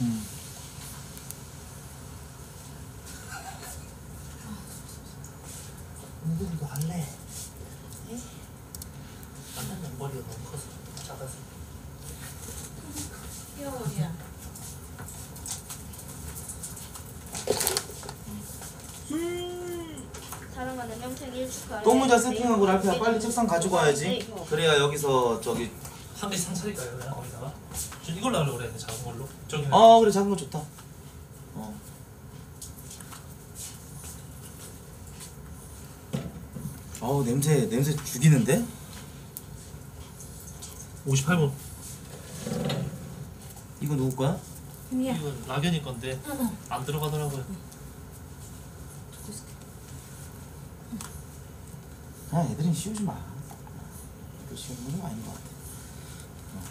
음. 은근히 너 할래? 에? 나는 머리가 너무 커서 작아서 귀여워야. 사랑하는 명창 일 축하해. 똥모자 세팅하고 랄피야 네. 빨리 책상 가지고 와야지 네. 그래야 여기서 저기 한 개씩 상차릴까요 전 이걸로 하려고 그래 작은 걸로. 저기는. 어 그래 작은 거 좋다. 어. 어우 냄새 냄새 죽이는데? 58분 이거 누구 거야? 미야. 이거 라견이 건데 안 들어가더라고요. 아 애들은 씌우지 마. 또 씌우는 건좀 아닌 것 같아 어.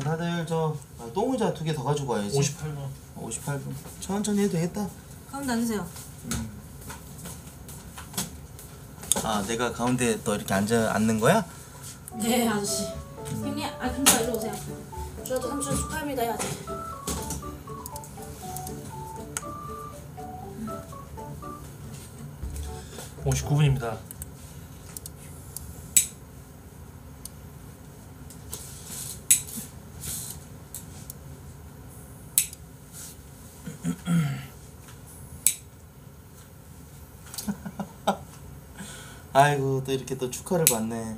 다들 저 아, 똥모자 두 개 더 가지고 와야지 58분 어, 58분 천천히 해도 되겠다 가운데 앉으세요. 아 내가 가운데 너 이렇게 앉아 앉는 거야? 네 아저씨. 미야. 아 금자 이리 오세요. 저도 삼촌 축하합니다 해야지. 오 59분입니다 아이고 또 이렇게 또 축하를 받네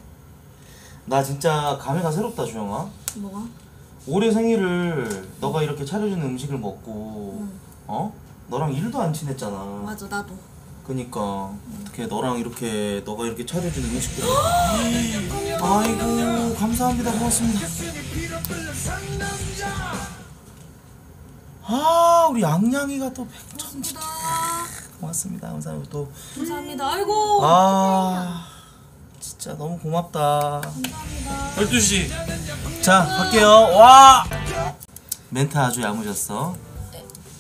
나 진짜 감회가 새롭다 주영아 뭐가? 올해 생일을 너가 이렇게 차려주는 음식을 먹고 응. 어? 너랑 일도 안 친했잖아 맞아 나도. 그니까 어떻게 너랑 이렇게 너가 이렇게 차려주는 음식들 아이고 감사합니다 고맙습니다 아 우리 양양이가 또 백천 감사합니다. 고맙습니다 감사합니다 또 감사합니다. 아이고. 아 진짜 너무 고맙다 감사합니다. 12시 자 갈게요 와 멘트 아주 야무졌어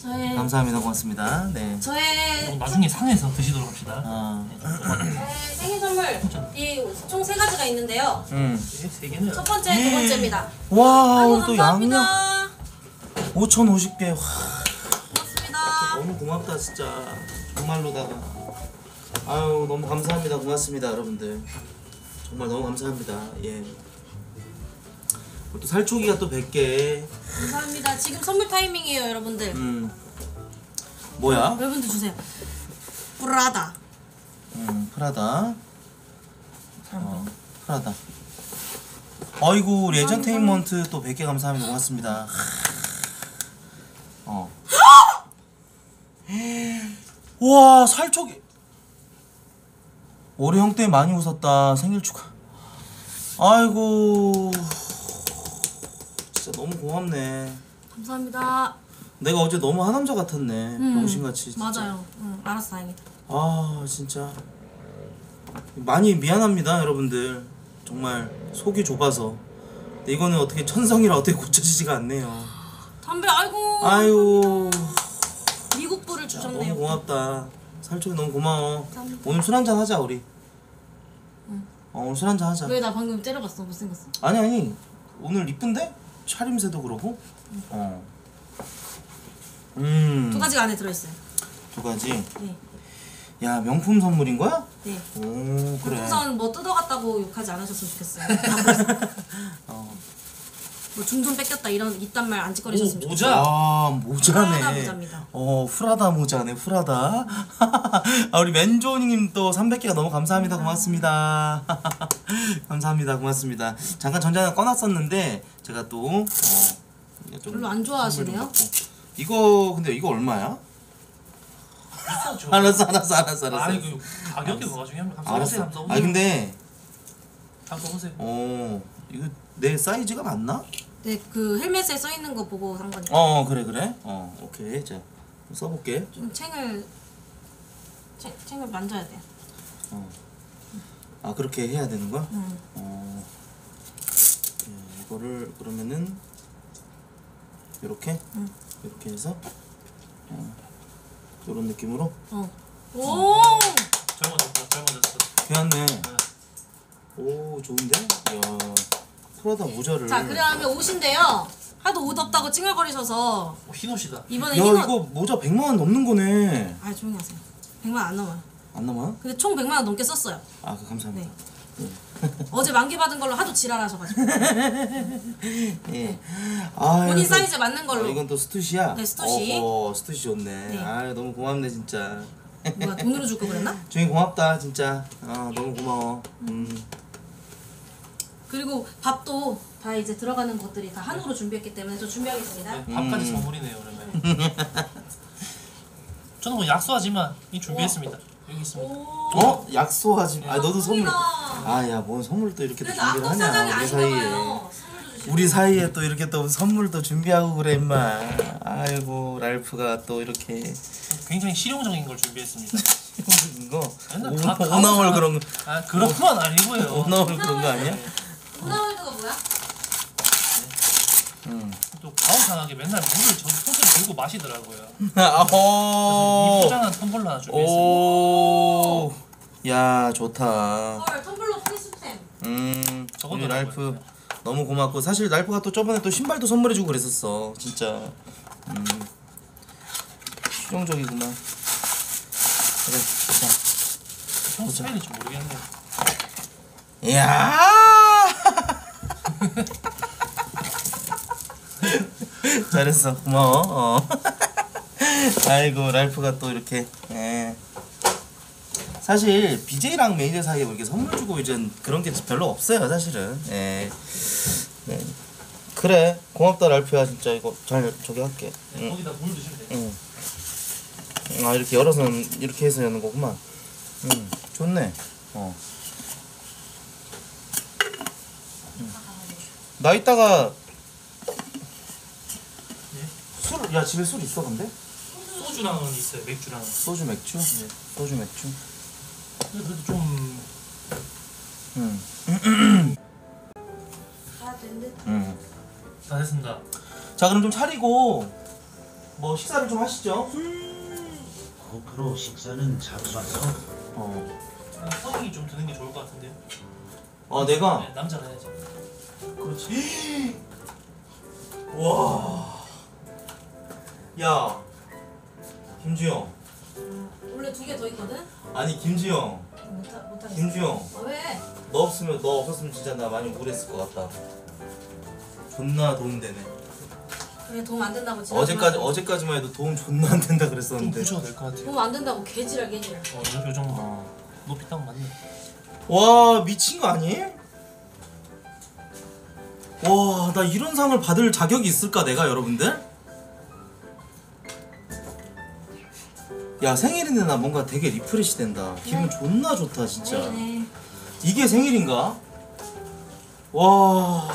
저의 감사합니다 고맙습니다 네 저의 나중에 상해서 드시도록 합시다 아, 저의 생일 선물 이총 세 가지가 있는데요. 음. 네, 세 개는 첫 번째, 두 번째입니다. 와, 아이고 오늘 또 양념 감사합니다. 5,050개. 와, 고맙습니다. 너무 고맙다, 진짜. 정말로다가. 아유, 너무 감사합니다. 고맙습니다, 여러분들. 정말 너무 감사합니다. 예. 또 살초기가 또 100개. 감사합니다. 지금 선물 타이밍이에요, 여러분들. 음. 뭐야? 여러분들 주세요. 브라다. 음, 프라다. 어, 프라다. 아이고, 우리 에전테인먼트 또 100개 감사합니다. 고맙습니다. 어. 와, 살초기. 올해 형 때 많이 웃었다. 생일 축하. 아이고. 진짜 너무 고맙네. 감사합니다. 내가 어제 너무 하남자 같았네. 음, 병신같이. 진짜. 맞아요. 응, 알았어, 다행이다. 아 진짜 많이 미안합니다 여러분들 정말 속이 좁아서 근데 이거는 어떻게 천성이라 어떻게 고쳐지지가 않네요 담배, 아이고. 아유 불을 너무 주셨네요. 고맙다 살쪽이 너무 고마워 감사합니다. 오늘 술 한잔 하자 우리 어 오늘 술 한잔 하자 왜 나 방금 때려봤어? 못생겼어? 아니 아니 오늘 이쁜데? 차림새도 그러고 어. 음, 두 가지가 안에 들어있어요. 두 가지. 네. 야, 명품 선물인 거야? 네. 오, 그래. 우선 뭐 뜯어갔다고 욕하지 않으셨으면 좋겠어요. 어. 뭐 중돈 뺏겼다 이런 이딴 말 안 짓거리셨으면 오, 좋겠어요. 모자 아 모자네. 프라다 모자입니다. 어 프라다 모자네 프라다. 아 우리 맨조님 또 300개가 너무 감사합니다 고맙습니다. 감사합니다 고맙습니다. 잠깐 전자는 꺼놨었는데 제가 또 어, 좀 별로 안 좋아하시네요? 선물 좀 받고. 이거 근데 이거 얼마야? 비싸죠 알았어 알았어 알았어 알았어. 아니 그 가격이 뭐가 중요합니까? 한번 알았어. 한번 아 근데 써보세요 어 이거 내 사이즈가 맞나? 네, 그 헬멧에 써 있는 거 보고 산 거니까 어 그래 그래. 어 오케이 자 써볼게. 좀 챙을 챙, 챙을 만져야 돼요. 아 그렇게 해야 되는 거야? 음. 어, 예, 이거를 그러면은 이렇게 응. 이렇게 해서 어, 이런 느낌으로 어. 오! 젊어졌다 젊어졌어 괜찮네. 네. 오 좋은데? 야 프라다 모자를 자, 그 다음에 옷인데요. 하도 옷 없다고 찡얼거리셔서 어, 흰 옷이다. 이번에 야. 이거 모자 100만 원 넘는 거네. 아 조용히 하세요. 100만 안 넘어요. 안 넘어요? 근데 총 100만 원 넘게 썼어요. 아, 그 감사합니다. 어제 만기 받은 걸로 하도 지랄하셔가지고 예. 아, 본인 이거- 사이즈에 맞는 걸로. 어, 이건 또 스투시야? 네, 스투시. 어, 스투시 좋네. 아, 너무 고맙네 진짜. 뭐야 돈으로 줄 거 그랬나? 주인 고맙다 진짜. 아, 너무 고마워. 음. 그리고 밥도 다 이제 들어가는 것들이 다 한우로 준비했기 때문에 저 준비하겠습니다. 네, 밥까지 음. 선물이네요 그러면. 저는 뭐 약속하지만 이 준비했습니다. 여기 있습니다. 어? 약소하지. 아, 너도 선물. 선물이다. 아, 야, 뭔 선물 또 이렇게 또 준비를 악덕 사장이 하냐 우리 사이에. 우리 사이에 또 이렇게 또 선물도 준비하고 그래 임마. 아이고 랄프가 또 이렇게 굉장히 실용적인 걸 준비했습니다. 이거 맨날 다 오- 오나월. 그런 거 아 그런 건 아니고요. 오나월 그런 거 아니야? 문화월드가 뭐야? 응. 또 가오상하게 맨날 물을 저 손을 들고 마시더라고요. 아, 그래서 이 어. 포장한 텀블러 하나 준비했습니다. 오. 야 좋다. 헐 텀블러 프리스템. 음. 우리 나와요. 너무 고맙고 사실 랄프가 또 저번에 또 신발도 선물해주고 그랬었어. 진짜. 음. 실용적이구만. 그래. 자. 형 스타일인지 모르겠네요. 이야. 잘했어. 고마워. 어. 아이고 랄프가 또 이렇게. 예. 사실 BJ랑 매니저 사이에 뭐 이렇게 선물 주고 이제 그런 게 별로 없어요 사실은. 예. 네. 그래 고맙다 랄프야 진짜 이거 잘 저기 할게. 네, 응. 거기다 물 드시면 돼요. 응. 아 이렇게 열어서 이렇게 해서 여는 거구만. 응. 좋네. 어. 나 이따가 술, 야 집에 술 있어 근데? 소주랑은 있어요. 맥주랑. 소주 맥주? 소주 맥주. 근데 그래도 좀 응. 다. 응. 다 됐습니다. 자 그럼 좀 차리고 뭐 식사를 좀 하시죠. 고프로 식사는 잡숴서 어. 성이 좀 드는 게 좋을 것 같은데요. 어 내가 네, 남자는 해야지. 그렇지. 와. 야. 김주영. 원래 두 개 더 있거든. 아니 김주영. 못하 못하겠어. 김주영. 아, 왜? 너 없으면 너 없었으면 진짜 나 많이 우울했을 것 같다. 존나 도움 되네. 그래 도움 안 된다고 지랄. 어제까지 어제까지만 해도 도움 존나 안 된다 좀 그랬었는데. 부셔도 될 것 같아요. 도움 안 된다고 개지랄 개지랄. 어, 요, 요 정도 어. 높이 딱 맞네. 와 미친 거 아니에요? 와 나 이런 상을 받을 자격이 있을까 내가 여러분들? 야 생일인데 나 뭔가 되게 refresh 된다. 기분 존나 좋다 진짜. 네. 이게 생일인가? 와.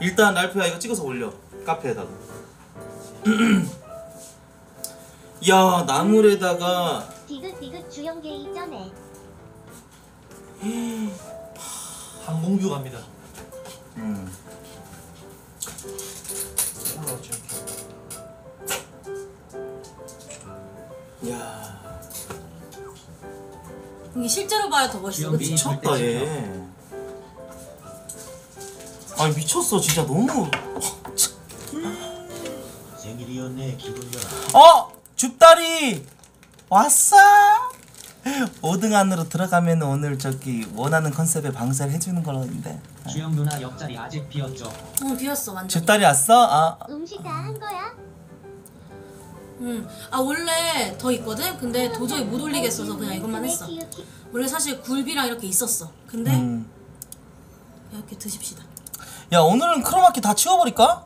일단 랄프야 이거 찍어서 올려 카페에다가. 야 나물에다가 디귿 디귿 주연계 이전에 항공뷰 갑니다. 음. 올라왔죠. 야 이게 실제로 봐야 더 멋있어. 그치? 미쳤다 얘. 아니 미쳤어 진짜 너무. 생일이었네 기분이야 어 줍다리 왔어. 5등 안으로 들어가면 오늘 저기 원하는 컨셉의 방사를 해주는 거라는데. 주영 누나 옆자리 아직 비었죠. 응 비었어 완전. 줍다리 왔어? 아 음식 다 한 거야? 응. 아 원래 더 있거든. 근데 도저히 못 올리겠어서 그냥 이것만 했어. 원래 사실 굴비랑 이렇게 있었어. 근데 음. 이렇게 드십시다. 야 오늘은 크로마키 다 치워버릴까?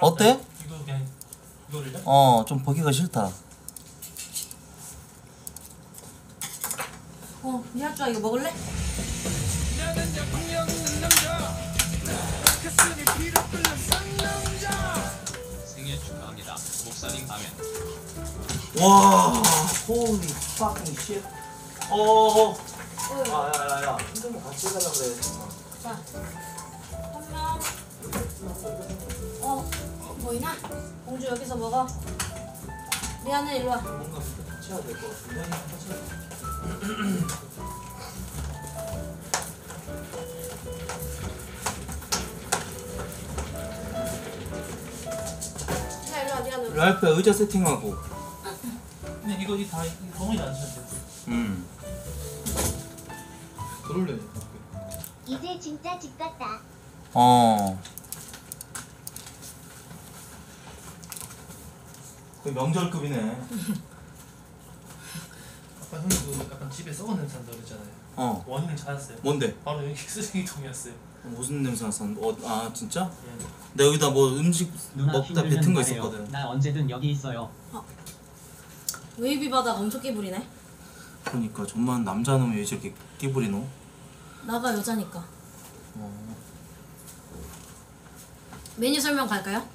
어때? 이거 그냥 이거를요? 어좀 보기가 싫다. 어, 미아주아 이거 먹을래? 생일 축하합니다. 목사님 가면. 와 holy fucking shit. 어. 아 야 야 야 힘들면 같이 해달라 그래. 자, 한 명. 어, 보이나? 공주 여기서 먹어. 미안해, 일로 와. 뭔가 같이 해야 될 것 같은데. 같이 해. 라이프 의자 세팅하고 근데 이거 다 덩어리 안 쓰면 돼. 음 그럴래. 이제 진짜 집 같다. 어. 거의 명절급이네 아까 형이 그 약간 집에 썩은 냄새 난다 그랬잖아요. 어. 원인을 찾았어요. 뭔데? 바로 여기 쓰레기통이었어요. 무슨 냄새 났었? 어, 아 진짜? 예. 내가 여기다 뭐 음식 누나 먹다 힘들면 뱉은 거 말해요. 있었거든. 나 언제든 여기 있어요. 웨이비 바다가 엄청 끼부리네. 그러니까 정말 남자는 왜 저렇게 끼부리노? 나가 여자니까. 어. 메뉴 설명 갈까요?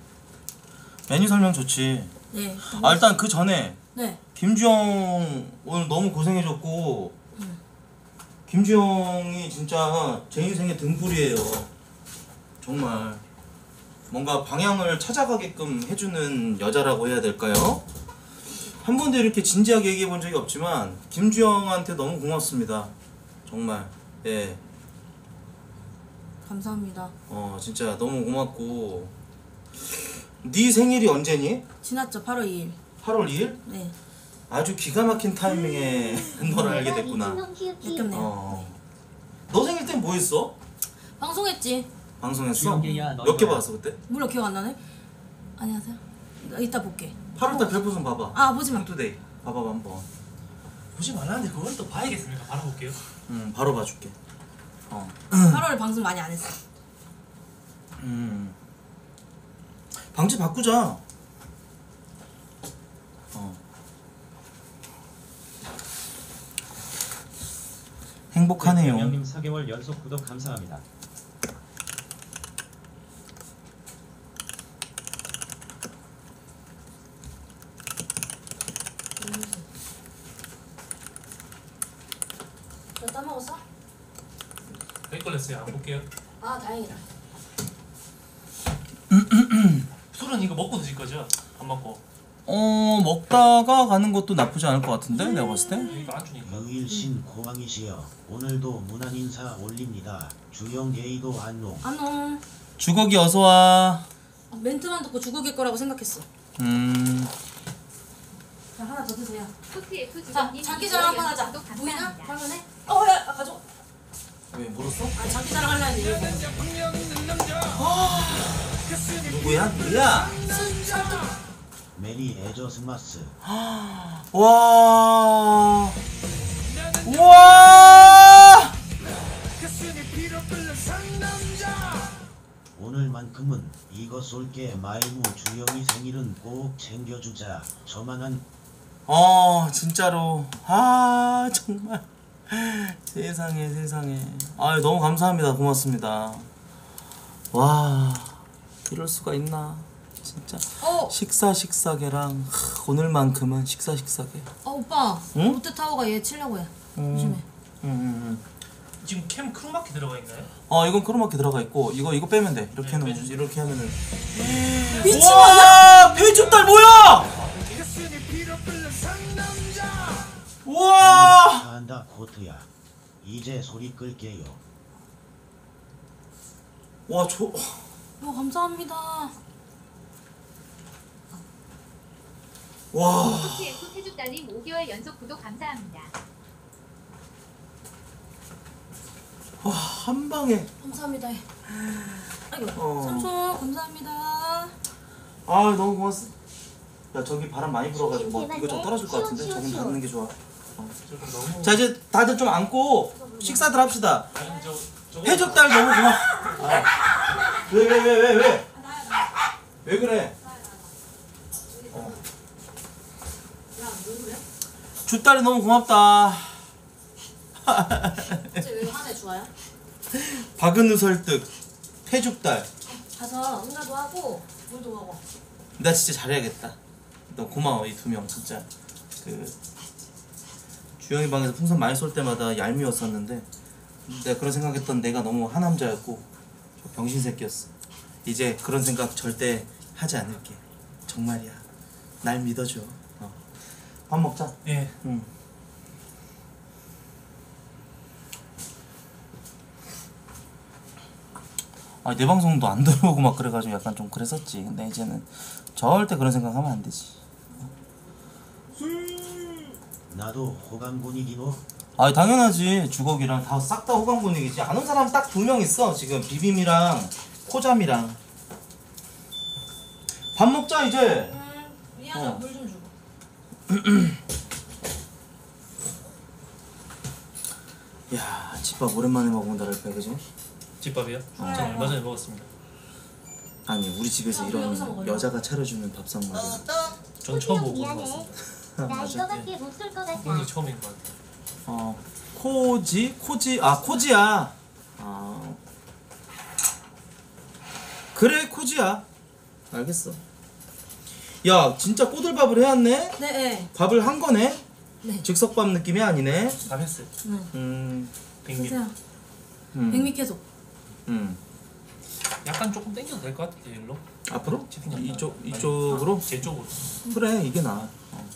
메뉴 설명 좋지. 네. 아 일단 그 전에 네. 김주영 오늘 너무 고생해줬고 김주영이 진짜 제 인생의 등불이에요. 정말 뭔가 방향을 찾아가게끔 해주는 여자라고 해야 될까요? 한 번도 이렇게 진지하게 얘기해 본 적이 없지만 김주영한테 너무 고맙습니다. 정말 예. 감사합니다. 어 진짜 너무 고맙고 네 생일이 언제니? 지났죠? 8월 2일. 8월 2일? 네. 아주 기가 막힌 타이밍에 너를 알게 됐구나. 이진홍 키우키. 역겹네요. 어. 너 생일 땐 뭐 했어? 방송했지. 방송했어? 주영이야, 너 몇 개 이거야. 받았어 그때? 물론 기억 안 나네. 안녕하세요. 나 이따 볼게. 8월달 별풍선 봐봐. 아 보지 마. 투데이 봐봐 한번. 보지 말라는데 그걸 또 봐야겠습니까? 바로 볼게요. 음 바로 봐줄게. 어. 8월 방송 많이 안 했어. 음. 방지 바꾸자. 어. 행복하네요. 명님 4개월 연속 구독 감사합니다. 너 따먹었어? 몇 걸렸어요? 안 볼게요. 아 다행이다. 술은 이거 먹고 드실 거죠? 안 먹고. 어 먹다가 가는 것도 나쁘지 않을 것 같은데 내가 봤을 때. 이거 안 주니까. 유일신 고왕이시여 오늘도 문안 인사 올립니다. 주영 게이도 안녕. 안녕. 주걱이 어서 와. 멘트만 듣고 죽을 거라고 생각했어. 음. 자 하나 더 드세요. 코트F 자 주방님 장기 자랑 한번 하자. 보이나? 화면에? 어야 아, 가져. 왜 물었어? 아 장기 자랑 하려는데 이거. 누구야? 누야? 메리 에저스마스. 와. 와. 오늘만큼은 이거 쏠게 말무 주영이 생일은 꼭 챙겨주자. 저만한 어 진짜로. 아 정말. 세상에 세상에. 아 너무 감사합니다. 고맙습니다. 와 이럴 수가 있나 진짜 어, 식사 식사계랑 하, 오늘만큼은 식사 식사계 어 오빠. 응? 롯데타워가 얘 치려고 해. 음. 조심해. 음, 음, 음. 지금 캠 크로마키 들어가 있나요? 어 이건 크로마키 들어가 있고 이거 이거 빼면 돼 이렇게 네, 빼주세요. 이렇게 하면은 미친 와 페이지딸 뭐야 우와 한다 코트야. 이제 소리 끌게요. 와저 어 감사합니다. 와. 태죽달님 5개월 연속 구독 감사합니다. 와, 한 방에 감사합니다. 아이고 어. 삼촌 감사합니다. 아 너무 고맙어 야 저기 바람 많이 불어가지고 뭐 이거 좀 떨어질 것 같은데 쉬워, 닫는 게 좋아 너무. 자 이제 다들 좀 앉고 식사들 합시다. 해적달 너무 고마워 왜왜 왜 왜 왜 왜 그래 어. 주딸이 너무 고맙다 왜 좋아요? 박은우 설득 태죽달 가서 응가도 하고 물도 먹어. 나 진짜 잘해야겠다. 너 고마워 이 두 명 진짜. 그 주영이 방에서 풍선 많이 쏠 때마다 얄미웠었는데 내가 그런 생각했던 내가 너무 하남자였고 저 병신 새끼였어. 이제 그런 생각 절대 하지 않을게. 정말이야. 날 믿어줘. 어. 밥 먹자. 예. 응. 아 내 방송도 안 들어오고 막 그래가지고 약간 좀 그랬었지 근데 이제는 절대 그런 생각하면 안 되지 나도 호감 분위기로 아 당연하지 주걱이랑 다 싹 다 호감 분위기지 아는 사람 딱 두 명 있어 지금 비빔이랑 코잠이랑 밥 먹자 이제 음, 미안해 어. 물좀 주고. 야 집밥 오랜만에 먹어본다 그럴까 그지? 집밥이요? 전 얼마 전에 먹었습니다. 아니 우리 집에서 야, 이런 먹을래? 여자가 차려주는 밥상 말이야 전 처음 형 먹어본 것 미안해. 같습니다. 나 맞아 이거밖에 못쏠것 같아. 오늘 처음인 것 같아요. 어 코지 코지 아 코지야 아 그래 코지야 알겠어 야 진짜 꼬들밥을 해왔네 네, 네. 밥을 한 거네 네. 즉석밥 느낌이 아니네 다 했어요. 음, 백미. 드세요. 음, 백미 계속. 음. 약간 조금 당겨도 될 것 같아요. 일로. 앞으로. 이쪽 이쪽으로 제 쪽으로. 그래 이게 나 어.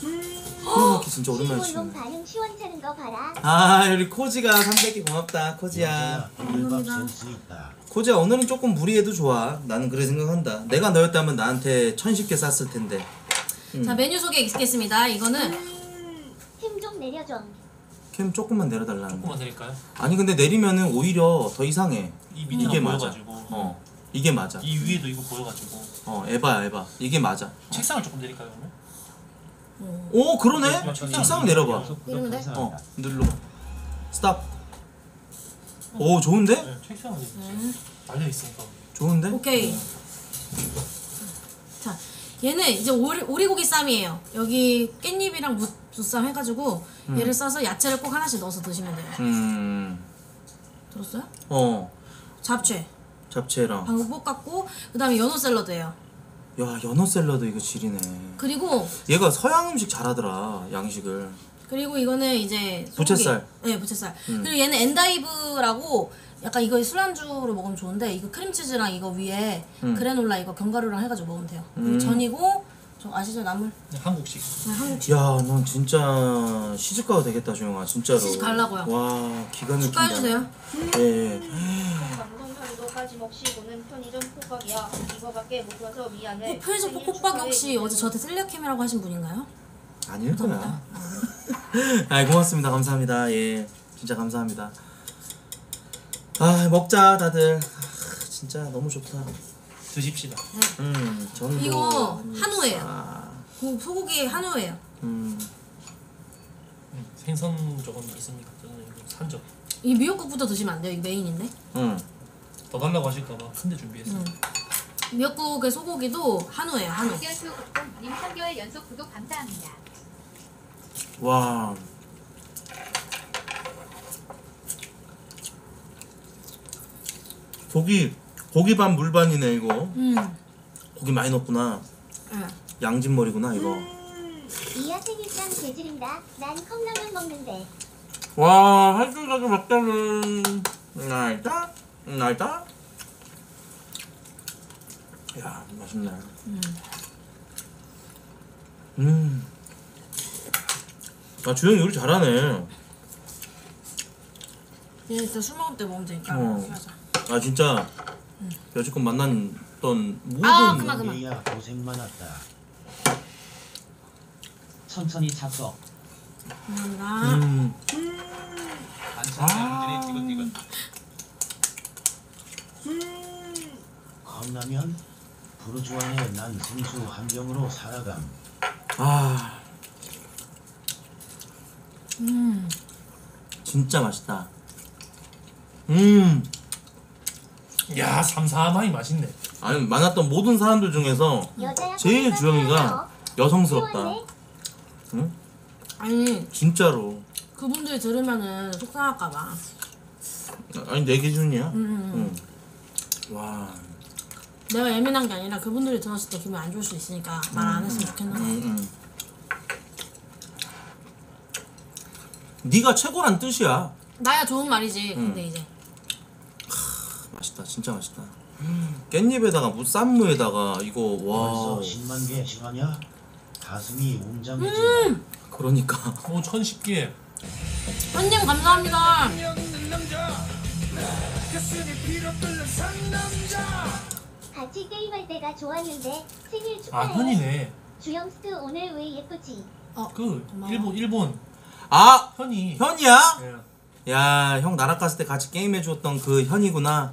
크로마키 진짜 오랜만에 치네 반응 시원찮은 거 봐라. 아 우리 코지가 300개 고맙다 코지야 센스 있다 코지야 오늘은 조금 무리해도 좋아 나는 그래 생각한다 내가 너였다면 나한테 천십 개 쌌을 텐데 음. 자 메뉴 소개 있겠습니다. 이거는 힘 좀 내려줘. 캠 조금만 내려달라는데 조금만 드릴까요? 아니 근데 내리면은 오히려 더 이상해 이 밑에가 이게 맞아 보여가지고. 어 이게 맞아 이 위에도 이거 보여가지고. 어 에바야 에바 이게 맞아 책상을 조금 드릴까요 그러면? 오 그러네 네, 책상 내려봐 이러면 돼? 어 눌러 스탑 오 좋은데? 네, 책상은 이제 달려 있으니까. 좋은데? 오케이. 자, 얘는 이제 오리, 오리고기 쌈이에요. 여기 깻잎이랑 무, 무쌈 해가지고 얘를 써서 야채를 꼭 하나씩 넣어서 드시면 돼요. 음, 들었어요? 어, 잡채. 잡채랑. 방금 볶았고 그다음에 연어 샐러드예요. 야, 연어 샐러드 이거 지리네. 그리고 얘가 서양 음식 잘하더라, 양식을. 그리고 이거는 이제 소고기. 부채살. 네, 부채살. 음. 그리고 얘는 엔다이브라고 약간 이거 술안주로 먹으면 좋은데 이거 크림치즈랑 이거 위에 음. 그래놀라 이거 견과류랑 해가지고 먹으면 돼요. 그리고 음. 전이고 저 아시죠 나물? 그냥 한국식. 네, 한국식. 야, 넌 진짜 시집 가도 되겠다, 조영아, 진짜로. 시집 가려고요. 와, 기가 막힌다. 축하해 주세요. 예, 예. 감성편도까지 먹시고는 편의점 폭박이야. 이거밖에 못 사서 미안해. 어, 편의점 생일 축하해. 혹시 어제 저한테 셀리아캠이라고 하신 분인가요? 아닐 거야. 아, 고맙습니다. 감사합니다. 예, 진짜 감사합니다. 아, 먹자, 다들. 아, 진짜 너무 좋다. 드십시다. 음, 전도. 이거 한우예요. 아, 그 소고기 한우예요. 음. 음, 생선 조금 있으니까 저는 이거 산적. 이 미역국부터 드시면 안 돼요. 이게 메인인데. 음. 더 달라고 하실까봐 큰 데 준비했어요. 미역국의 소고기도 한우예요. 한우. 국뽕님 3개월 연속 구독 감사합니다. 와. 고기 고기 반 물반이네 이거. 음. 고기 많이 넣었구나. 네. 양진머리구나 이거. 이하 생일상 개지린다. 난 컵라면 먹는데. 와, 한줄까지 먹자는 날다, 날다. 야, 맛있네. 음. 아 주영이 요리 잘하네. 얘 진짜 술 먹을 때 먹으면 되니까. 어. 맞아. 아 진짜 여지껏 만났던 모든 아, 그만, 그만. 얘야 고생 많았다 천천히 잡숴. 감사합니다. 음. 반찬 양들이 티긋티긋. 컵라면 부르주아네 난 생수 한 병으로 살아감 아 진짜 맛있다. 음. 야 삼삼하니 맛있네. 아니 만났던 모든 사람들 중에서 제일 주영이가. 여성스럽다. 응? 아니 진짜로. 그분들이 들으면은 속상할까봐. 아니 내 기준이야. 음. 응. 와. 내가 예민한 게 아니라 그분들이 들었을 때 기분 안 좋을 수 있으니까 말 안 했으면 좋겠는데. 응, 응. 네가 최고란 뜻이야. 나야 좋은 말이지. 음. 근데 이제 맛있다, 진짜 맛있다. 깻잎에다가 무쌈무에다가 이거 벌써 와. 10만 개 실화냐? 가슴이 웅장해진다 그러니까 오 천십 개. 현님 감사합니다. 같이 게임할 때가 좋았는데 생일 아 축하해. 현이네. 주영스트 오늘 왜 예쁘지? 그 고마워. 일본 일본 아 현이. 현이야? 예. 야, 형 나락 갔을 때 같이 게임해 주었던 그 현이구나.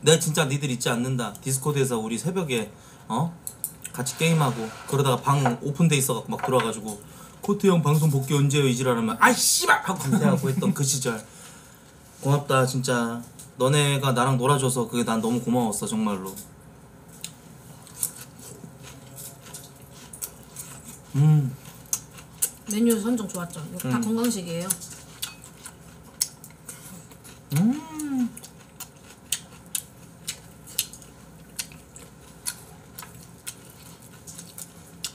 내가 진짜 니들 잊지 않는다. 디스코드에서 우리 새벽에 어? 같이 게임하고 그러다가 방 오픈돼 있어 갖고 막 들어와 가지고 코트 형 방송 복귀 언제요 이 지랄하면 아이 씨발 하고 감사하고 했던 그 시절. 고맙다 진짜. 너네가 나랑 놀아줘서 그게 난 너무 고마웠어 정말로. 음. 메뉴 선정 좋았죠. 이거 다 음. 건강식이에요. 음.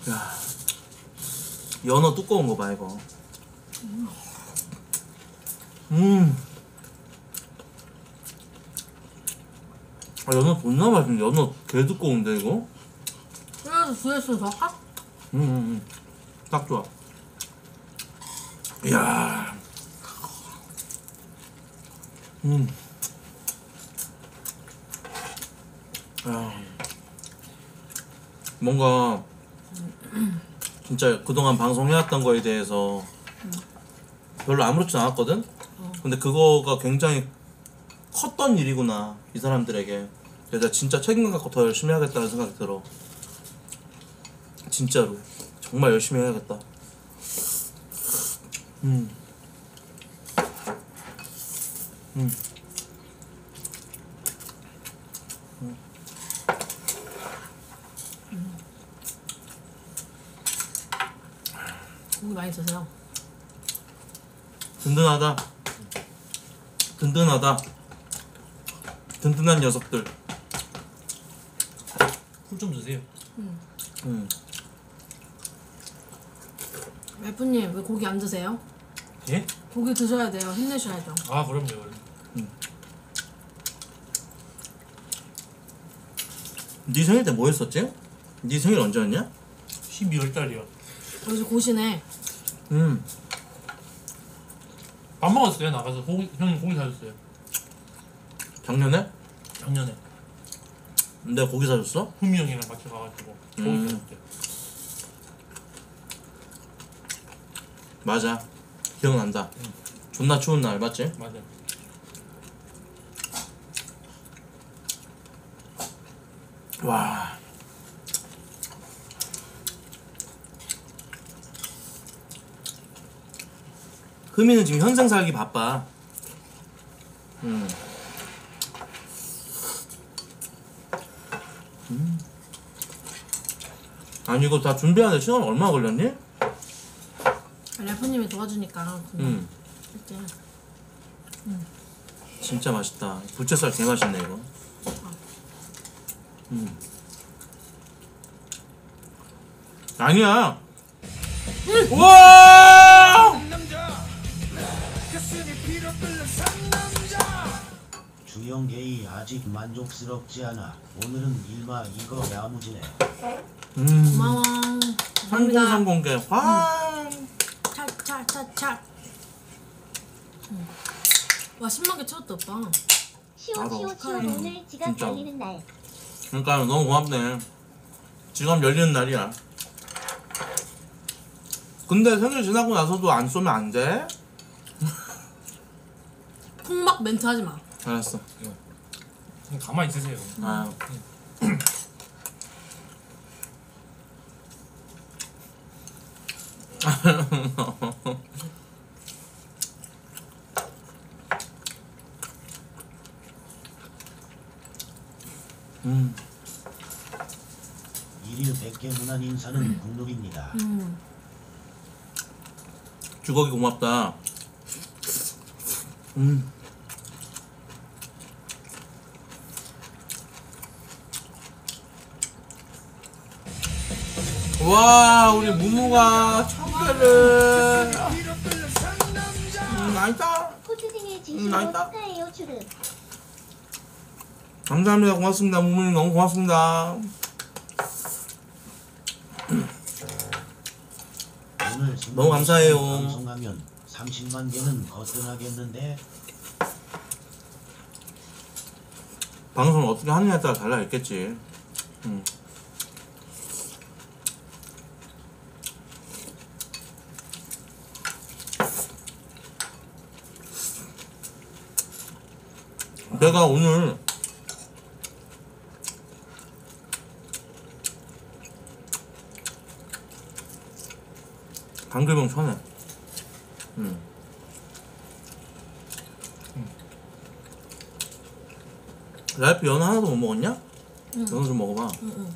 야, 연어 두꺼운 거 봐 이거. 음. 아 연어 존나 맛있는데 연어 개 두꺼운데 이거? 그래서 주했으면 더 할까? 음, 음, 음. 딱 좋아. 이야. 음. 아. 뭔가 진짜 그동안 방송해왔던 거에 대해서 별로 아무렇지 않았거든? 근데 그거가 굉장히 컸던 일이구나 이 사람들에게 그래서 진짜 책임감 갖고 더 열심히 해야겠다는 생각이 들어 진짜로 정말 열심히 해야겠다. 음. 음. 고기 많이 드세요. 든든하다. 든든하다. 든든한 녀석들. 술 좀 드세요. 음. 래프님 왜 고기 안 드세요? 예? 고기 드셔야 돼요. 힘내셔야죠. 아 그럼요. 그럼. 네 생일 때 뭐 했었지? 네 생일 언제였냐? 12월 달이요. 여기서 고시네. 음. 밥 먹었어요 나가서 고기 형 고기 사줬어요. 작년에? 작년에 내가 고기 사줬어? 후미 형이랑 같이 가가지고 고기 음. 사줬대. 맞아. 기억난다. 존나 추운 날 맞지? 맞아. 와. 흠이는 지금 현생 살기 바빠. 음. 음. 아니 이거 다 준비하는데 시간 얼마 걸렸니? 래프님이 도와주니까 음. 이제 진짜 맛있다. 부채살 개 맛있네 이거. 음. 아니야. 와! 주영계이 아직 만족스럽지 않아. 오늘은 일마 이거 야무지네. 음. 고마워. 감사합니다. 상공상공개 와. 와 10만 개 채웠다 오빠. 나도. 시오 시오 음, 오늘 지갑 진짜. 열리는 날. 그러니까 너무 고맙네. 지금 열리는 날이야. 근데 생일 지나고 나서도 안 쏘면 안 돼? 콩막 멘트 하지 마. 알았어. 그냥 가만히 있으세요. 아. 음. 100개 문안 인사는 국룰입니다. 음. 주걱이 고맙다. 음. 와, 우리 무무가 천 개를. 음, 맛있다. 생일 음, 진심으로 맛있다. 축하해요 추르. 감사합니다. 고맙습니다. 무무님 너무 고맙습니다. 너무 감사해요. 방송하면 30만 개는 거뜬하겠는데 방송을 어떻게 하느냐에 따라 달라있겠지. 음. 내가 오늘 방글병 쳐내. 음. 라이프 연어 하나도 못 먹었냐? 연어 좀 먹어봐. 응응.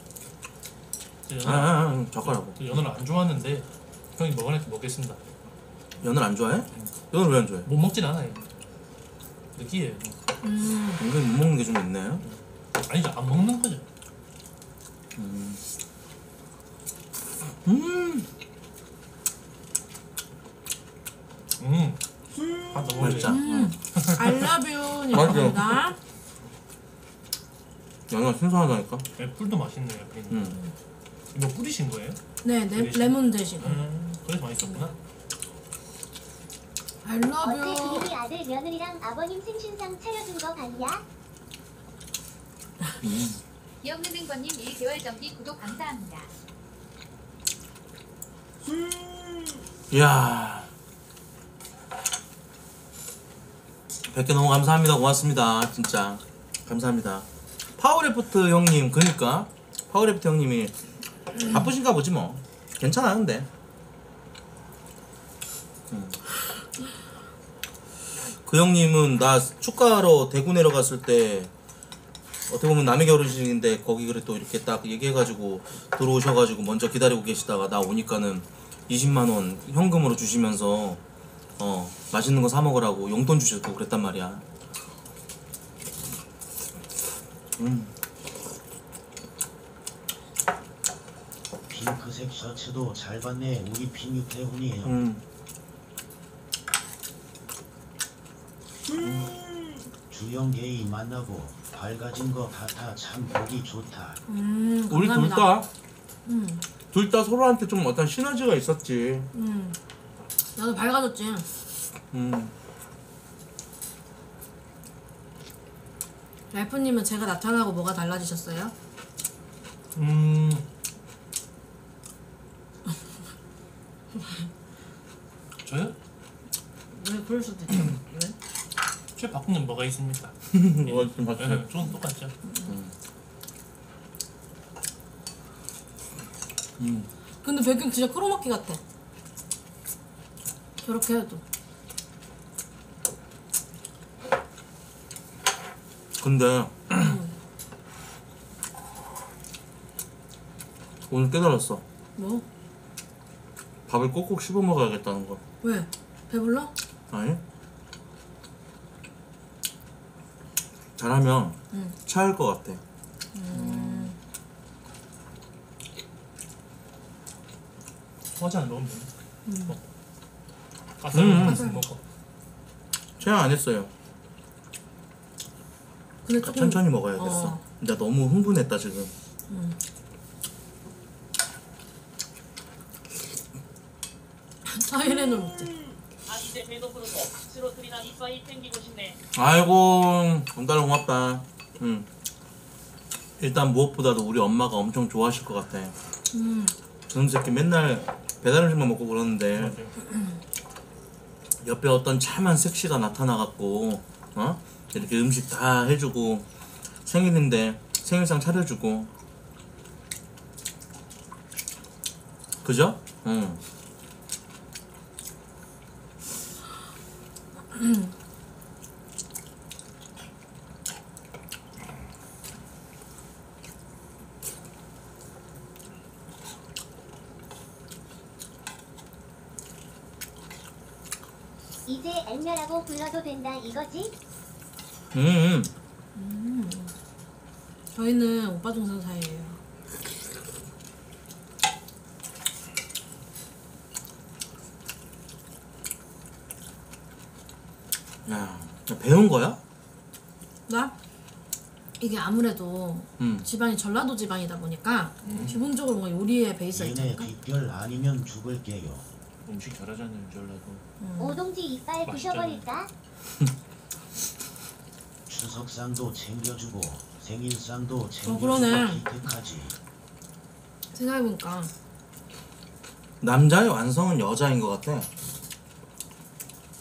저 아, 연어, 아, 아 젓가락으로. 저 연어를 안 좋아하는데 형이 먹으니까 먹겠습니다. 연어를 안 좋아해? 연어를 왜 안 좋아해? 못 먹진 않아요. 느끼해요. 음. 은근히 못 먹는 게 좀 있네. 아니죠, 안 먹는 거죠. 음. 음. 아 너무 맛있다. 맛있다. 음. I love you. 감사합니다. 연어 신선하다니까. 애플도 맛있네요. 애플. 음. 이거 뿌리신 거예요? 네, 네 레몬 대신. 음, 그래서 맛있었구나. I love 어제 you. 우리 아들 며느리랑 아버님 생신상 차려준 거 봤냐? 기억는 등번님 1개월 정기 구독 감사합니다. 이야. 100개 너무 감사합니다. 고맙습니다. 진짜. 감사합니다. 파워레프트 형님, 그니까. 파워레프트 형님이 바쁘신가 보지 뭐. 괜찮아, 근데. 음. 그 형님은 나 축가로 대구 내려갔을 때 어떻게 보면 남의 결혼식인데 거기 그래 또 이렇게 딱 얘기해가지고 들어오셔가지고 먼저 기다리고 계시다가 나 오니까는 20만 원 현금으로 주시면서 어 맛있는 거 사 먹으라고 용돈 주셨고 그랬단 말이야. 음 핑크색 셔츠도 잘 봤네 우리 핑유태훈이에요 음. 주영 게이 만나고 밝아진 거 같아 참 보기 좋다 음, 우리 감사합니다. 둘다둘 다 음, 서로한테 좀 어떤 시너지가 있었지. 음. 나도 밝아졌지. 음. 랄프님은 제가 나타나고 뭐가 달라지셨어요? 음. 저요? 왜 그럴 수도 있죠. 왜? 최 바꾸는 뭐가 있습니까? 뭐가 좀 바뀌어? 네, 저는 똑같죠. 음. 근데 배경 진짜 크로마키 같아. 저렇게 해도. 근데 오늘 깨달았어. 뭐? 밥을 꼭꼭 씹어 먹어야겠다는 거. 왜? 배불러? 아니? 잘하면 응. 차일 것 같아. 화장 넣으면 됩니다. 음. 뭐. 가슴을 음. 체험 안 했어요. 근데 조금 천천히 먹어야겠어. 어. 나 너무 흥분했다 지금. 사이렌을. 아 배도 부르고 스로틀이나 이빠이 땡기고 싶네 아이고 엄달아 고맙다. 응. 일단 무엇보다도 우리 엄마가 엄청 좋아하실 것 같아. 음. 저놈 새끼 맨날 배달 음식만 먹고 그러는데. 옆에 어떤 참한 섹시가 나타나갖고 어 이렇게 음식 다 해주고 생일인데 생일상 차려주고 그죠? 응. 이제 엘메라고 불러도 된다 이거지? 음, 저희는 오빠 동생 사이예요. 야, 야, 배운 거야? 나 이게 아무래도 응. 집안이 전라도 집안이다 보니까 기본적으로 뭔가 요리에 베이스가 얘네 있잖아. 뒷별 아니면 죽을게요 음식 잘하잖아요, 전라도. 오동지 이빨 맛있잖아. 부셔버릴까? 추석상도 챙겨주고 생일상도 챙겨주고 그러네. 기특하지. 생각해보니까 남자의 완성은 여자인 것 같아.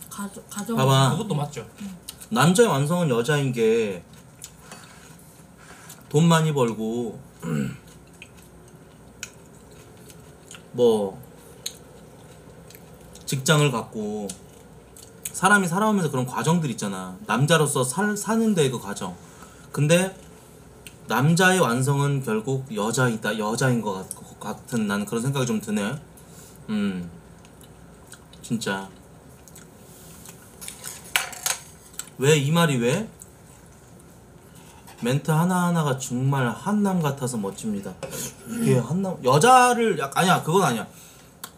가족 가족 봐봐. 그것도 맞죠. 남자의 완성은 여자인 게 돈 많이 벌고 뭐 직장을 갖고 사람이 살아오면서 그런 과정들 있잖아 남자로서 살, 사는데 그 과정 근데 남자의 완성은 결국 여자이다 여자인 것 같, 같은 나는 그런 생각이 좀 드네 음 진짜 왜 이 말이 왜? 멘트 하나하나가 정말 한남 같아서 멋집니다. 이게 한남 여자를 약 아니야 그건 아니야.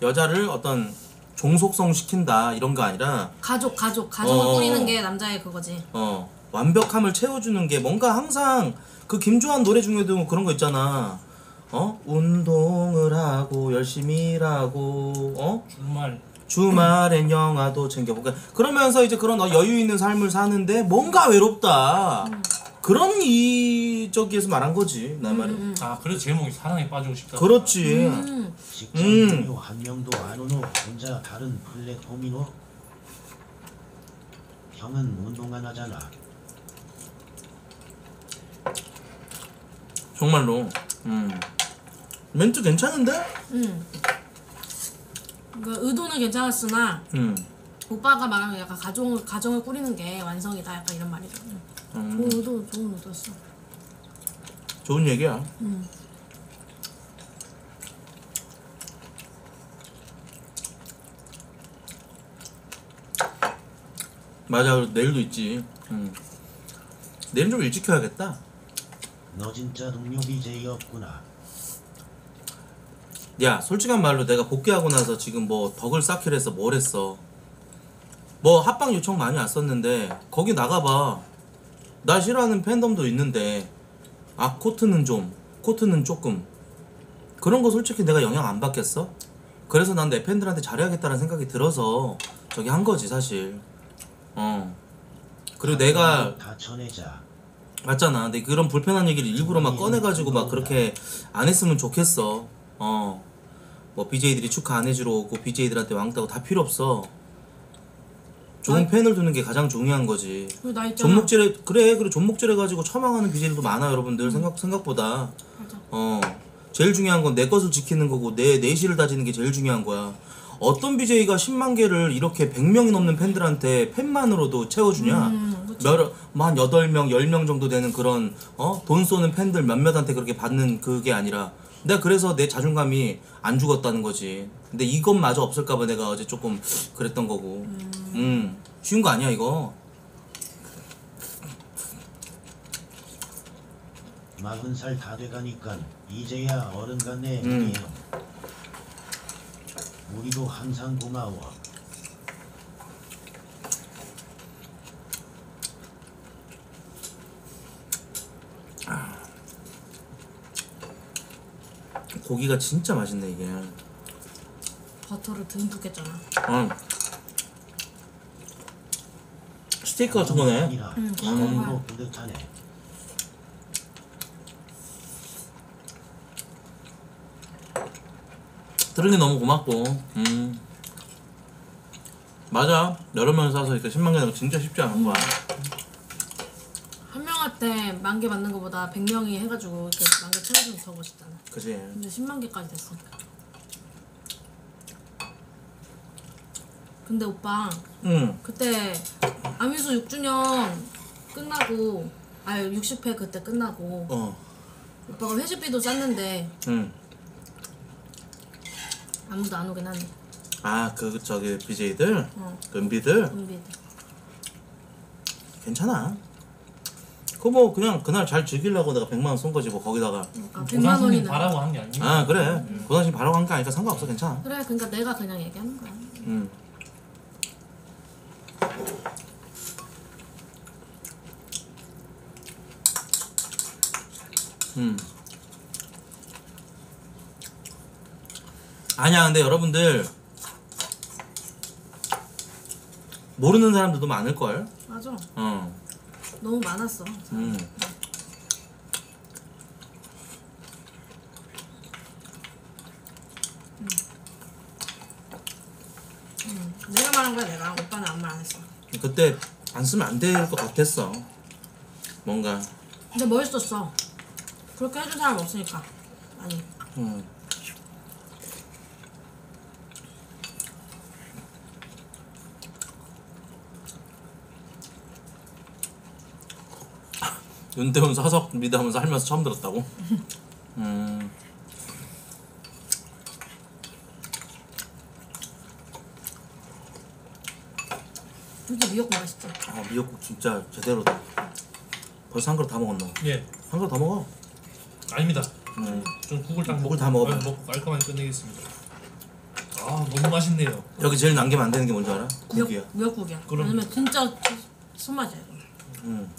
여자를 어떤 종속성 시킨다 이런 거 아니라 가족 가족 가족을 어. 꾸리는 게 남자의 그거지. 어 완벽함을 채워주는 게 뭔가 항상 그 김주한 노래 중에도 그런 거 있잖아. 어 운동을 하고 열심히 일하고 어 정말 주말엔 영화도 챙겨보고 그러면서 이제 그런 어, 여유 있는 삶을 사는데 뭔가 외롭다 그런 이 저기에서 말한 거지 나 말은 아 그래서 제목이 사랑에 빠지고 싶다. 그렇지 음. 직장 음. 동료 한 명도 안 오노 혼자 다른 플랫폼이노? 형은 운동 안 하잖아. 정말로 음 멘트 괜찮은데 음. 그 의도는 괜찮았으나 음, 오빠가 말하는 약간 가정을 가정을 꾸리는 게 완성이다 약간 이런 말이죠. 음. 음 좋은 의도 좋은 의도였어. 좋은 얘기야 음. 맞아 내일도 있지 음 내일은 좀 일찍 켜야겠다 너 진짜 동료 BJ였구나. 야 솔직한 말로 내가 복귀하고 나서 지금 뭐 덕을 쌓기로 해서 뭘 했어 뭐 합방 요청 많이 왔었는데 거기 나가봐 나 싫어하는 팬덤도 있는데 아 코트는 좀 코트는 조금 그런 거 솔직히 내가 영향 안 받겠어? 그래서 난 내 팬들한테 잘해야겠다는 생각이 들어서 저기 한 거지 사실 어 그리고 내가 다 쳐내자. 맞잖아. 근데 그런 불편한 얘기를 일부러 막 꺼내가지고 막 그렇게 안 했으면 좋겠어. 어. 뭐 BJ들이 축하 안 해주러 오고 BJ들한테 왕따고 다 필요 없어. 좋은. 팬을 두는 게 가장 중요한 거지. 그리고 나 있잖아. 존목질해 그래 그래 존목질해 가지고 처망하는 BJ들도 많아 여러분들 생각 생각보다. 맞아. 어. 제일 중요한 건 내 것을 지키는 거고 내 내실을 다지는 게 제일 중요한 거야. 어떤 BJ가 10만 개를 이렇게 100명이 넘는 팬들한테 팬만으로도 채워주냐? 음, 그치. 몇, 한 8명, 10명 정도 되는 그런, 어? 돈 쏘는 팬들 몇몇한테 그렇게 받는 그게 아니라, 내가 그래서 내 자존감이 안 죽었다는 거지. 근데 이것마저 없을까봐 내가 어제 조금 그랬던 거고. 음. 쉬운 거 아니야, 이거. 마흔 살 다 돼가니까 이제야 어른 같네. 음. 우리도 항상 고마워. 고기가 진짜 맛있네, 이게. 버터를 듬뿍 했잖아. 어. 스테이크 같은 거네. 음, 마음으로 뿌듯하네. 들으니 너무 고맙고 음 맞아 여러 명 사서 이렇게 10만 개는 진짜 쉽지 않은 거야 한 명한테 만개 받는 것보다 100명이 해가지고 이렇게 만개 채워주면 더 멋있잖아. 그지 근데 10만 개까지 됐으니까. 근데 오빠 응 그때 아미수 6주년 끝나고 아 60회 그때 끝나고 어, 오빠가 회식비도 짰는데 응. 아무도 안 오긴 하네. 아, 그, 저기, BJ들? 어. 은비들? 은비들. 괜찮아. 그거 뭐, 그냥 그날 잘 즐기려고 내가 100만 원 쏜 거지, 뭐, 거기다가. 그러니까 100만 보상심이 원이나. 바라고 한 게 아니고. 아, 그래. 고단심 바라고 한 게 아니까 상관없어, 괜찮아. 그래 그러니까 내가 그냥 얘기하는 거야. 응. 음. 아니야, 근데 여러분들 모르는 사람들도 많을걸. 맞아. 어. 너무 많았어. 음. 음. 음. 내가 말한 거야 내가 오빠는 아무 말 안 했어. 그때 안 쓰면 안 될 것 같았어. 뭔가 근데 멋있었어. 그렇게 해준 사람 없으니까. 아니. 음. 윤태훈 사석 미담은 살면서 처음 들었다고? 음. 진짜 미역국 맛있지 아, 미역국 진짜 제대로다. 벌써 한 그릇 다 먹었나? 예 한 그릇 다 먹어. 아닙니다 음. 전 국을 딱 국을 먹고 다 먹어봐. 네, 먹고 깔끔하게 끝내겠습니다 아 너무 맛있네요 여기 제일 남기면 안 되는 게 뭔지 알아? 국이야. 미역, 미역국이야 그럼. 왜냐면 진짜 손맛이야 이거 음.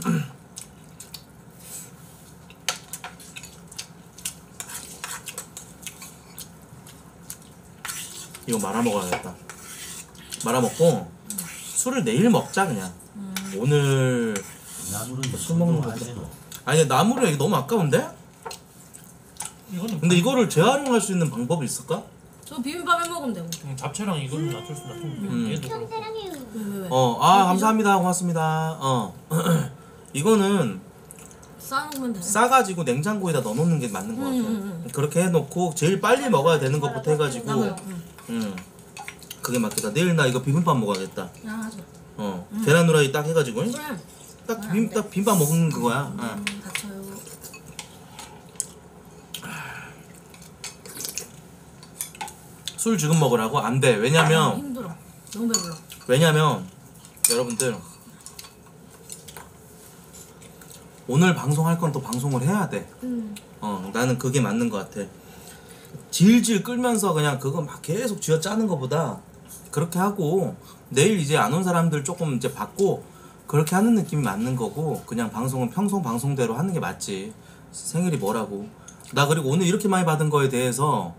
이거 말아 먹어야겠다. 말아 먹고 술을 내일 먹자 그냥. 오늘 술 먹는. 되노 아니 나물은 이게 너무 아까운데? 이거는 근데 이거를 재활용할 수 있는 방법이 있을까? 저 비빔밥 해 먹으면 되고 음, 잡채랑 이거는 낮출 수 음. 낮추면 얘도 형 그렇고 사랑해요. 왜 왜 왜? 어, 아 감사합니다, 고맙습니다. 어, 이거는 싸놓으면 돼 싸가지고 냉장고에다 넣어놓는 게 맞는 것 같아요. 음, 음, 그렇게 해놓고 제일 빨리 먹어야 되는 것부터 해가지고, 나도요. 응. 음, 그게 맞겠다. 내일 나 이거 비빔밥 먹어야겠다. 야 하자 어, 계란 후라이 딱 해가지고, 그래. 딱 비빔 딱 비빔밥 먹는 그거야. 어. 음, 다쳐요. 술 지금 먹으라고? 안 돼. 아, 왜냐면 힘들어. 너무 배불러. 왜냐면 여러분들 오늘 방송할 건 또 방송을 해야 돼. 음. 어, 나는 그게 맞는 것 같아. 질질 끌면서 그냥 그거 막 계속 쥐어 짜는 것보다 그렇게 하고 내일 이제 안 온 사람들 조금 이제 받고 그렇게 하는 느낌이 맞는 거고 그냥 방송은 평소 방송대로 하는 게 맞지. 생일이 뭐라고. 나 그리고 오늘 이렇게 많이 받은 거에 대해서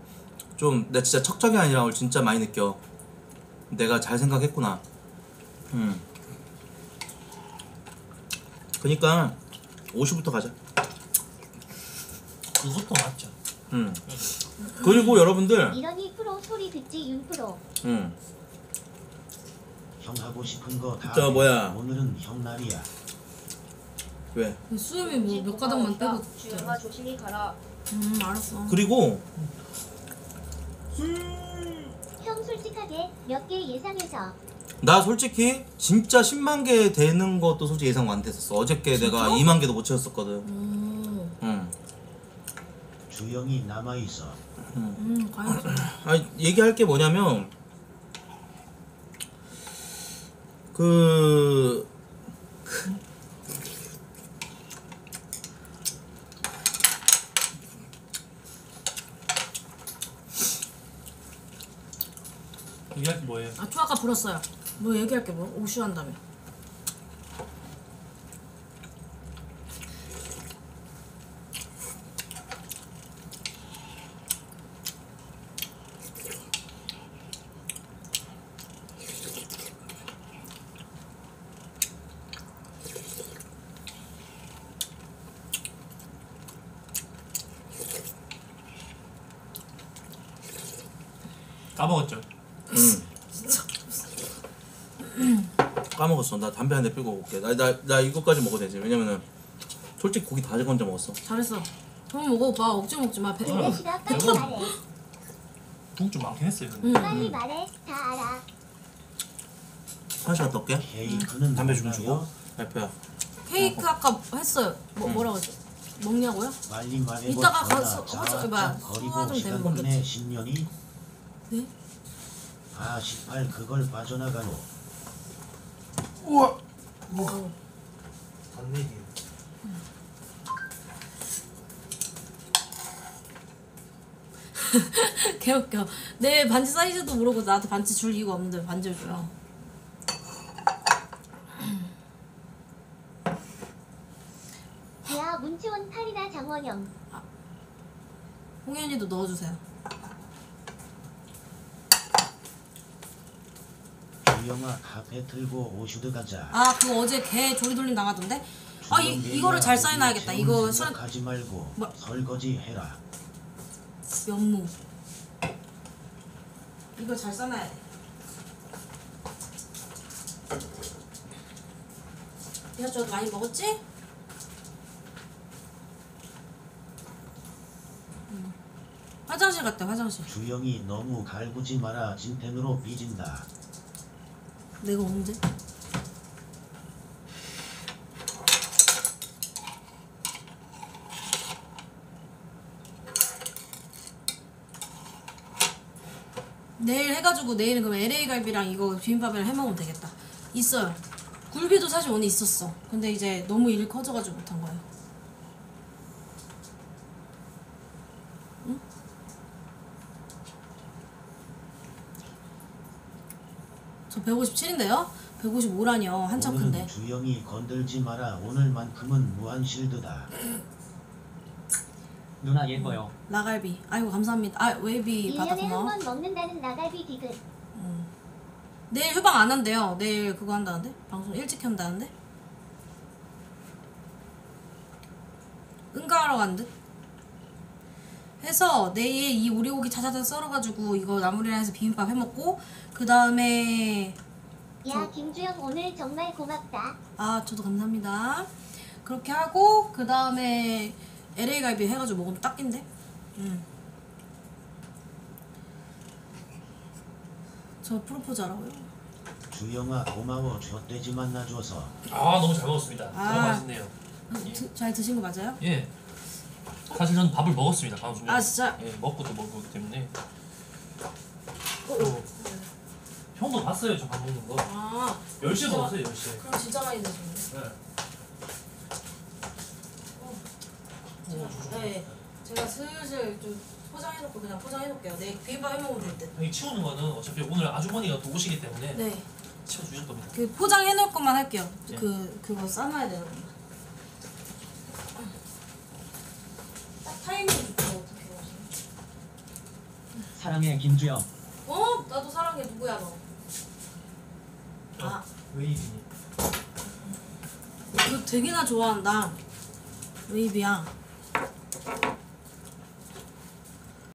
좀 나 진짜 척척이 아니라 오늘 진짜 많이 느껴. 내가 잘 생각했구나. 음. 그니까 50부터 가자. 그것도 맞죠 음. 그리고 여러분들, 이러니 프로 소리 듣지 윤 프로. 음. 형 하고 싶은 거다 저 뭐야. 오늘은 형 날이야 왜? 수염이 뭐 몇 가닥만 빼고 주영아 조심히 가라. 음 알았어 그리고 형 솔직하게 몇 개 예상해서. 나 솔직히 진짜 10만 개 되는 것도 솔직히 예상 안 됐었어. 어저께 내가 2만 개도 못 채웠었거든. 오, 응. 주영이 남아 있어 음 과연 아 얘기할 게 뭐냐면 그 얘기할 게 뭐예요? 아, 초 아까 불었어요. 뭐 얘기할 게 뭐? 오슈 한다며. 까먹었죠 까먹었어. 나 담배 한 대 피고 올게. 나 나 나 이거까지 먹어도 되지. 왜냐면은 솔직히 고기 다 건져 먹었어. 잘했어. 형 먹어 오빠 억지 먹지 마. 배. 싫어 빨리 배고. 말해. 국좀 많긴 했어요 근데 응. 빨리 말해. 다 알아. 화장실 갔다 올게. 케이크는 담배 좀? 주고. 발표야. 케이크 아까 했어요. 뭐 뭐라고 했어? 먹냐고요? 빨리 말해봐 이따가 가서 뭐야, 거리고 소화 좀 되면 끝내 10년이 네? 아18 그걸 빠져나가노 어. 안 얘기 개웃겨. 내 반지 사이즈도 모르고 나한테 반지 줄 이유가 없는데 반지를 줘요. 야 문치원 팔이나 장원영. 홍현이도 넣어주세요. 영아 카페 틀고 오슈드 가자 아 그거 어제 개 조리 돌림 나가던데? 아 이, 이거를 잘 쌓여놔야겠다. 이거 술 하지 말고 뭐? 설거지 해라 면무. 이거 잘 싸놔야 돼. 야, 저 많이 먹었지? 음. 화장실 갔다 화장실. 주영이 너무 갈구지 마라 진텐으로 삐진다. 내가 언제? 내일 해가지고 내일은 그럼 LA 갈비랑 이거 비빔밥이랑 해먹으면 되겠다. 있어요. 굴비도 사실 오늘 있었어. 근데 이제 너무 일이 커져가지고 못한 거예요. 응? 저 157인데요? 155라니요. 한참 큰데. 오늘은 주영이 건들지 마라 오늘만큼은 무한 실드다. 누나 예뻐요. 나갈비. 아이고 감사합니다. 아 웨이비 받아 1년에 한 고마워. 번 먹는다는 나갈비 디귿 내일 휴방 안 한대요. 내일 그거 한다는데? 방송 일찍 한다는데? 응가하러 간 듯? 해서 내일 이 오리고기 차차차 썰어가지고 이거 나물이랑 해서 비빔밥 해먹고 그 다음에 야 김주영 오늘 정말 고맙다 아 저도 감사합니다. 그렇게 하고 그 다음에 LA 갈비 해가지고 먹으면 딱인데? 음. 저 프로포즈 하라고요? 주영아 고마워 젖돼지 만나줘서. 아 너무 잘 먹었습니다. 아. 너무 맛있네요. 드- 잘 드신 거 맞아요? 예. 사실 저는 밥을 먹었습니다 방송 전에. 아 진짜? 예 먹고 또 먹었기 때문에. 또 형도 봤어요 저 밥 먹는 거. 아 10시에 진짜? 먹었어요 10시에. 그럼 진짜 많이 드시네. 네. 제가, 네, 제가 슬슬 좀 포장해놓고 그냥 포장해놓을게요. 내일 비빔밥 해먹으면 될 듯. 여기 치우는 거는 어차피 오늘 아주머니가 또 오시기 때문에 네, 치워주실 겁니다. 그 포장해놓을 것만 할게요. 네. 그 그거 싸놔야 것만. 딱 타이밍 좋게 어떻게 하지? 사랑해 김주영. 어? 나도 사랑해 누구야 너? 아, 웨이비니. 너 되게나 좋아한다. 웨이비야.